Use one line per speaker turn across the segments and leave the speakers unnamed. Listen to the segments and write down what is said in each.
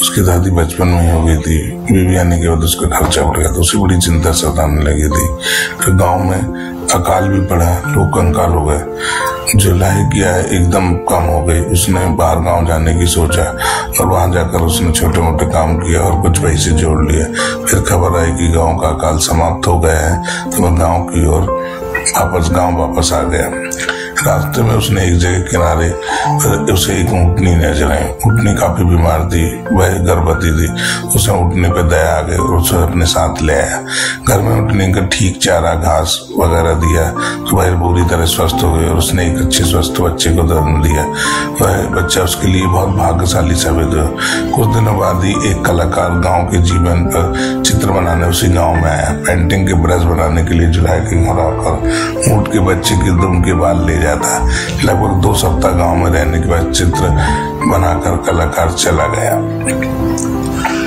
उसकी दादी बचपन में ही गई थी। बीवी आने के बाद उसका खर्चा बढ़ गया तो उसे बड़ी चिंता सताने लगी थी। फिर गाँव में अकाल भी पड़ा, लोग कंकाल हो गए। जुलाई किया एकदम कम हो गई, उसने बाहर गाँव जाने की सोचा और वहाँ जाकर उसने छोटे मोटे काम किया और कुछ पैसे जोड़ लिए। फिर खबर आई कि गाँव का अकाल समाप्त हो गया है तो मैं गाँव की ओर वापस, गाँव वापस आ गया। रास्ते में उसने एक जगह किनारे, उसे एक ऊँटनी नज़र आई ऊँटनी काफ़ी बीमार थी, वह गर्भवती थी। उसे ऊँटनी पे दया आ गई और उसे अपने साथ ले आया। घर में ऊँटनी का ठीक चारा, घास वगैरह दिया तो वह पूरी तरह स्वस्थ हो गई और उसने एक अच्छे स्वस्थ बच्चे को जन्म दिया। वह बच्चा उसके लिए बहुत भाग्यशाली साबित हुआ। कुछ दिनों बाद ही एक कलाकार गाँव के जीवन पर चित्र बनाने उसी गाँव में आया। पेंटिंग के ब्रश बनाने के लिए जुलाई के घर आकर के बच्चे के दुम के बाल ले जाता। लगभग दो सप्ताह गाँव में रहने के बाद चित्र बनाकर कलाकार चला गया।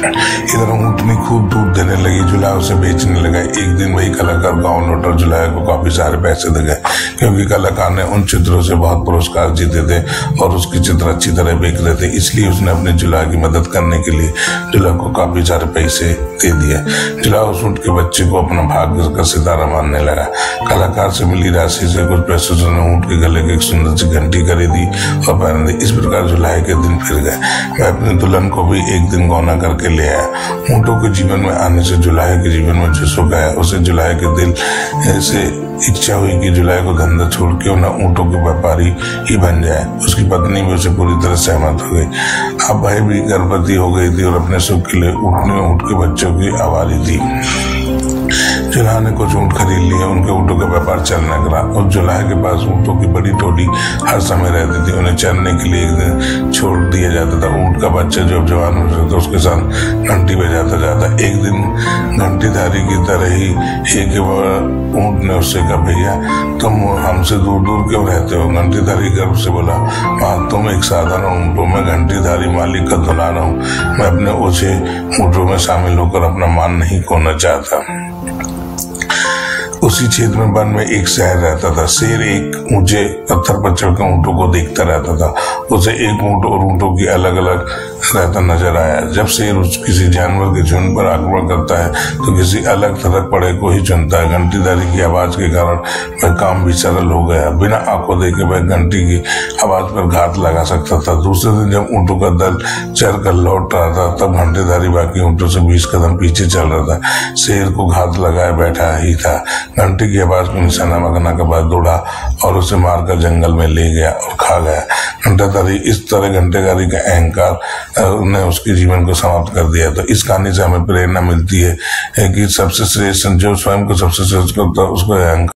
इधर ऊँटनी खूब दूध देने लगी जुलाई उसे बेचने लगा। एक दिन वही कलाकार गाँव लौटा जुलाई को काफ़ी सारे पैसे दे गए, क्योंकि कलाकार ने उन चित्रों से बहुत पुरस्कार जीते थे और उसके चित्र अच्छी तरह बिक रहे थे। इसलिए उसने अपने जुलाई की मदद करने के लिए जुलाई को काफ़ी सारे पैसे दे दिए। जुलाई उस ऊँट के बच्चे को अपना भाग्य का सितारा मानने लगा। कलाकार से मिली राशि से कुछ पैसे उसने ऊँट के गले की एक सुंदर सी घंटी खरीदी और पहन दी। इस प्रकार जुलाई के दिन फिर गए। मैं अपने दुल्हन को भी एक दिन गौना करके ले आया। ऊँटों के जीवन में आने से जुलाई के जीवन में जो सुख आया, उसे जुलाई के दिल से इच्छा हुई कि जुलाई को धंधा छोड़ के ना ऊँटों के व्यापारी ही बन जाए। उसकी पत्नी भी उसे पूरी तरह सहमत हो गई। अब भाई भी गर्भवती हो गई थी और अपने सुख के लिए उठने ऊँट के बच्चों की आवारी थी जुलाहा ने कुछ ऊँट खरीद लिए, उनके ऊँटों का व्यापार चलने लगा। और जुलाहा के पास ऊँटों की बड़ी टोली हर समय रहती थी, उन्हें चलने के लिए एक दिन छोड़ दिया जाता था। ऊँट का बच्चा जब जवान हो जाता उसके साथ घंटी बजाता जाता। एक दिन घंटीधारी की तरह ही एक ऊँट ने उससे कहा, भैया, तुम हमसे दूर दूर क्यों रहते हो? घंटीधारी गर्व से बोला वहाँ तुम एक साधारण ऊँटों में घंटीधारी मालिक का दुलाना हूँ। मैं अपने ओछे ऊँटों में शामिल होकर अपना मान नहीं खोना चाहता। उसी क्षेत्र में वन में एक शहर रहता था। शेर एक ऊँचे पत्थर पर चढ़कर ऊँटों को देखता रहता था। उसे एक ऊँट और ऊँटों की अलग अलग रहता नज़र आया। जब शेर किसी जानवर के झुंड पर आक्रमण करता है तो किसी अलग थरक पड़े को ही चुनता है। घंटीदारी की आवाज़ के कारण वह काम भी सरल हो गया। बिना आँखों देखे वह घंटी की आवाज़ पर घात लगा सकता था। दूसरे दिन जब ऊँटों का दल चढ़ कर लौट रहा था, तब घंटीदारी बाकी ऊँटों से बीस कदम पीछे चल रहा था। शेर को घात लगाए बैठा ही था। घंटी की आवाज़ को निशाना मगना के बाद दौड़ा और उसे मारकर जंगल में ले गया और खा गया। घंटाधारी इस तरह घंटेधारी का अहंकार ने उसके जीवन को समाप्त कर दिया। तो इस कहानी से हमें प्रेरणा मिलती है कि सबसे श्रेष्ठ जो स्वयं को सबसे श्रेष्ठ करता है, उसको अहंकार।